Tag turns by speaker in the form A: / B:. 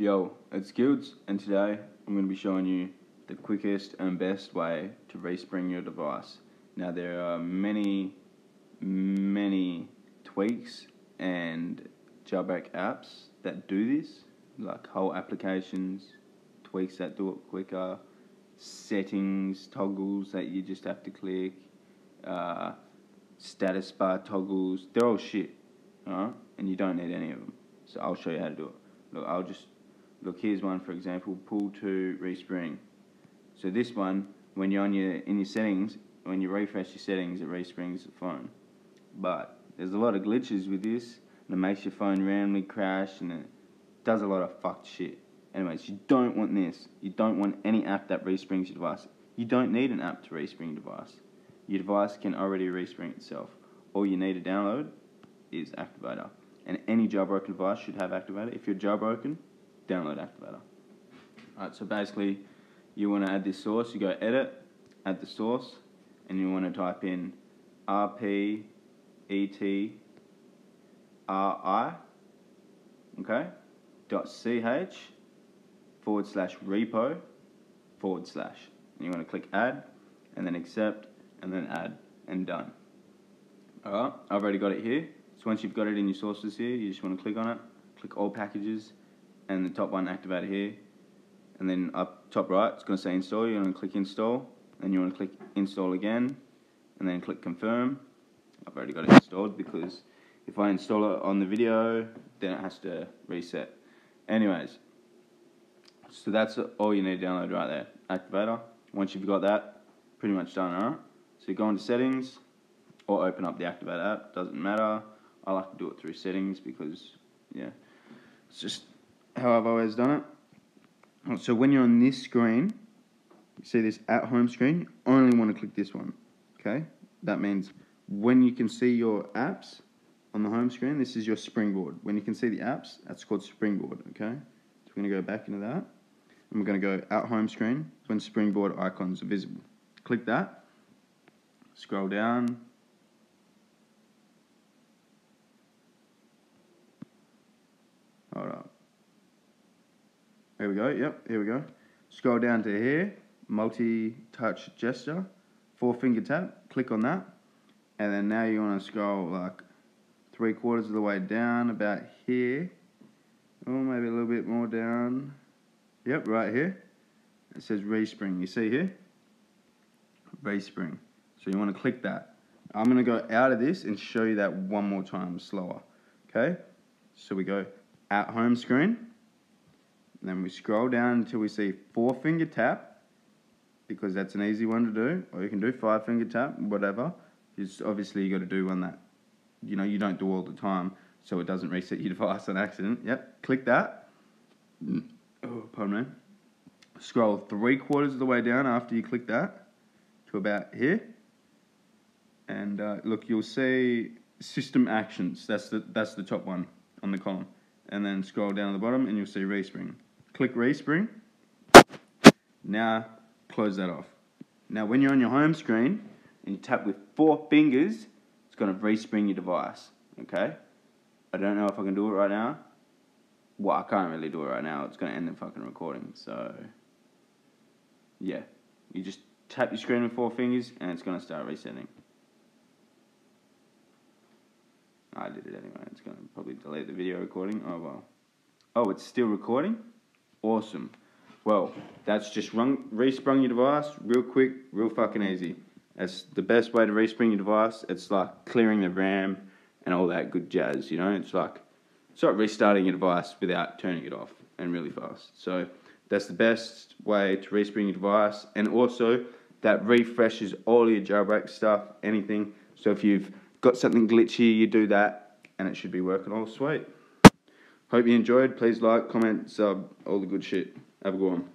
A: Yo, it's Gilds, and today I'm going to be showing you the quickest and best way to respring your device. Now, there are many, many tweaks and jailbreak apps that do this, like whole applications, tweaks that do it quicker, settings, toggles that you just have to click, uh, status bar toggles. They're all shit, alright? And you don't need any of them. So I'll show you how to do it. Look, I'll just look. Here's one for example. Pull to respring. So this one, when you're on your in your settings, when you refresh your settings, it resprings the phone. But there's a lot of glitches with this, and it makes your phone randomly crash, and it does a lot of fucked shit. Anyways, you don't want this. You don't want any app that resprings your device. You don't need an app to respring your device. Your device can already respring itself. All you need to download is Activator and any jailbroken device should have Activator. If you're jailbroken, download Activator. Alright, so basically, you want to add this source, you go edit, add the source, and you want to type in rp et ri, okay, dot ch forward slash repo forward slash. And you want to click add, and then accept, and then add, and done. Alright, I've already got it here. So once you've got it in your sources here, you just want to click on it, click all packages, and the top one activator here. And then up top right, it's going to say install. You want to click install, and you want to click install again, and then click confirm. I've already got it installed because if I install it on the video, then it has to reset. Anyways, so that's all you need to download right there, activator. Once you've got that, pretty much done, alright? So you go into settings, or open up the activator app, doesn't matter. I like to do it through settings because, yeah, it's just how I've always done it. So when you're on this screen, you see this at home screen, you only want to click this one, okay? That means when you can see your apps on the home screen, this is your springboard. When you can see the apps, that's called springboard, okay? So we're going to go back into that. And we're going to go at home screen when springboard icons are visible. Click that, scroll down, Hold up. Here we go. Yep, here we go. Scroll down to here, multi-touch gesture, four finger tap, click on that. And then now you want to scroll like three quarters of the way down about here. Or maybe a little bit more down. Yep, right here. It says respring. You see here? Respring. So you want to click that. I'm going to go out of this and show you that one more time slower. Okay? So we go at home screen. Then we scroll down until we see four finger tap because that's an easy one to do. Or you can do five finger tap, whatever. It's obviously you got to do one that you know you don't do all the time so it doesn't reset your device on accident. Yep, click that. Oh, pardon me. Scroll three quarters of the way down after you click that to about here. And uh, look, you'll see system actions. That's the that's the top one on the column and then scroll down to the bottom and you'll see respring. Click respring. Now close that off. Now when you're on your home screen and you tap with four fingers, it's going to respring your device. Okay? I don't know if I can do it right now. Well, I can't really do it right now. It's going to end the fucking recording. So, yeah. You just tap your screen with four fingers and it's going to start resetting. I did it anyway. It's going to probably delete the video recording. Oh, well. Oh, it's still recording? Awesome. Well, that's just run, resprung your device real quick, real fucking easy. That's the best way to respring your device. It's like clearing the RAM and all that good jazz, you know? It's like, it's like restarting your device without turning it off and really fast. So that's the best way to respring your device. And also, that refreshes all your jailbreak stuff, anything. So if you've got something glitchy, you do that, and it should be working all sweet. Hope you enjoyed. Please like, comment, sub, all the good shit. Have a good one.